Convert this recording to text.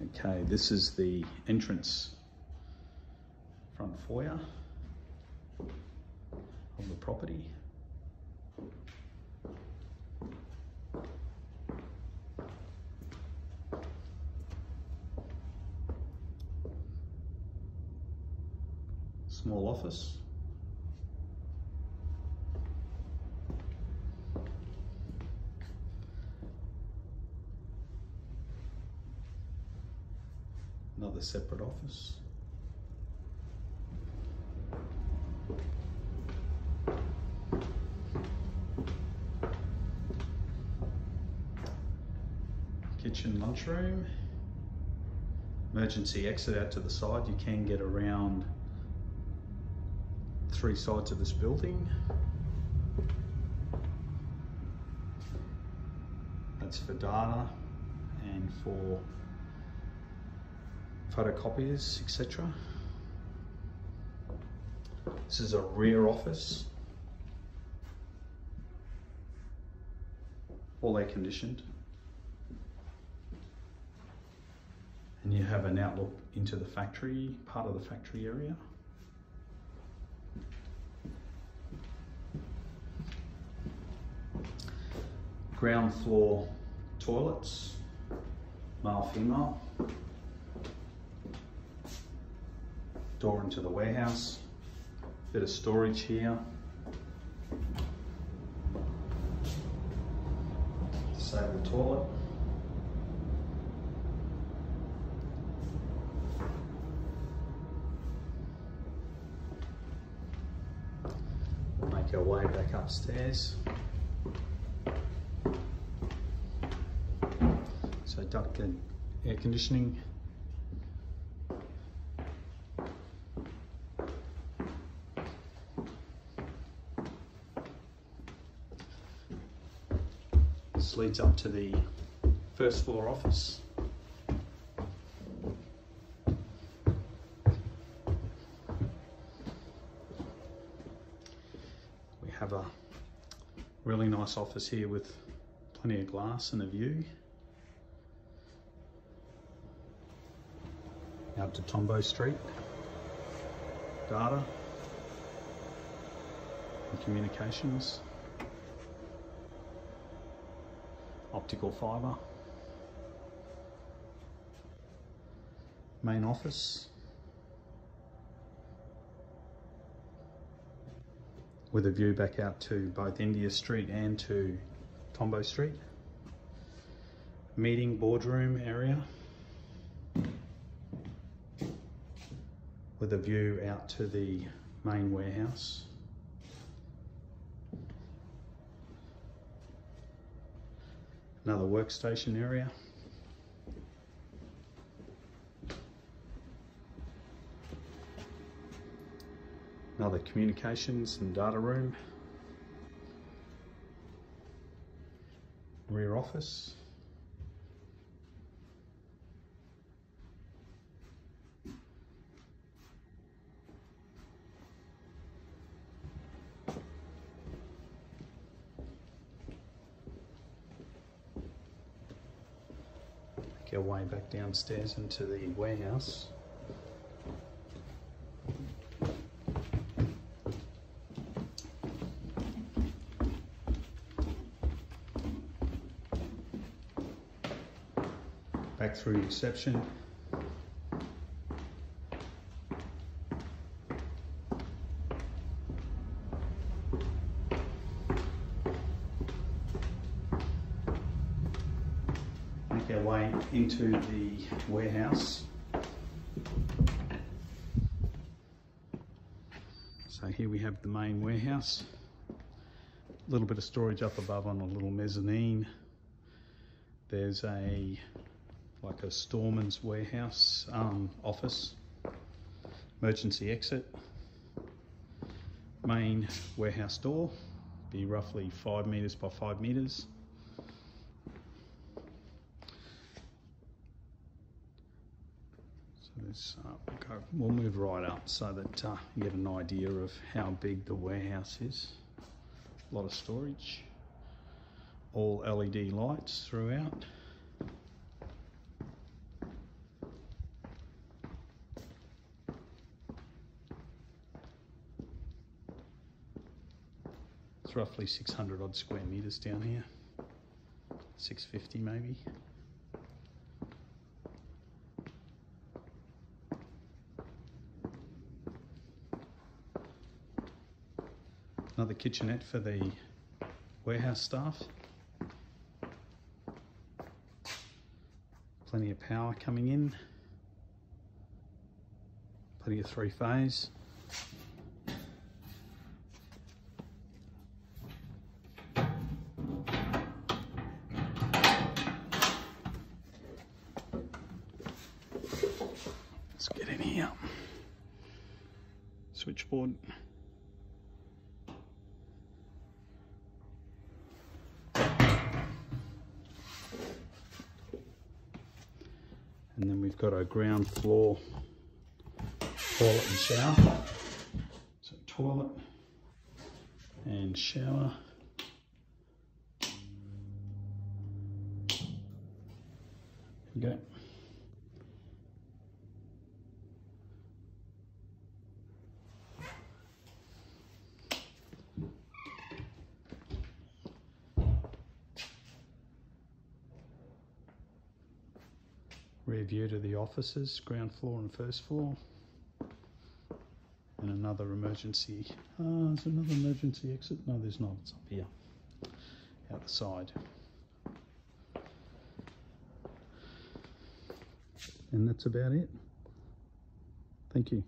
Okay, this is the entrance front foyer of the property. Small office. Another separate office. Kitchen lunchroom. Emergency exit out to the side. You can get around three sides of this building. That's for data and for photocopiers, etc. This is a rear office. All air conditioned. And you have an outlook into the factory, part of the factory area. Ground floor toilets, male, female. Door into the warehouse. Bit of storage here. Disabled toilet. Make our way back upstairs. So ducted air conditioning. This leads up to the first floor office. We have a really nice office here with plenty of glass and a view. Out to Tombo Street. Data and communications. Optical fibre. Main office. With a view back out to both India Street and to Tombo Street. Meeting boardroom area. With a view out to the main warehouse. Another workstation area. Another communications and data room. Rear office. Make our way back downstairs into the warehouse. Back through reception. Our way into the warehouse. So here we have the main warehouse. A little bit of storage up above on a little mezzanine. There's a like a storeman's warehouse um, office, emergency exit, main warehouse door, be roughly five meters by five meters. Let's. Uh, we'll move right up so that uh, you get an idea of how big the warehouse is. A lot of storage. All LED lights throughout. It's roughly 600 odd square meters down here. 650 maybe. Another kitchenette for the warehouse staff. Plenty of power coming in. Plenty of three phase. Let's get in here. Switchboard. And then we've got our ground floor toilet and shower. So toilet and shower. There we go. Rear view to the offices, ground floor and first floor. And another emergency, ah, is there another emergency exit? No, there's not, it's up here, out the side. And that's about it. Thank you.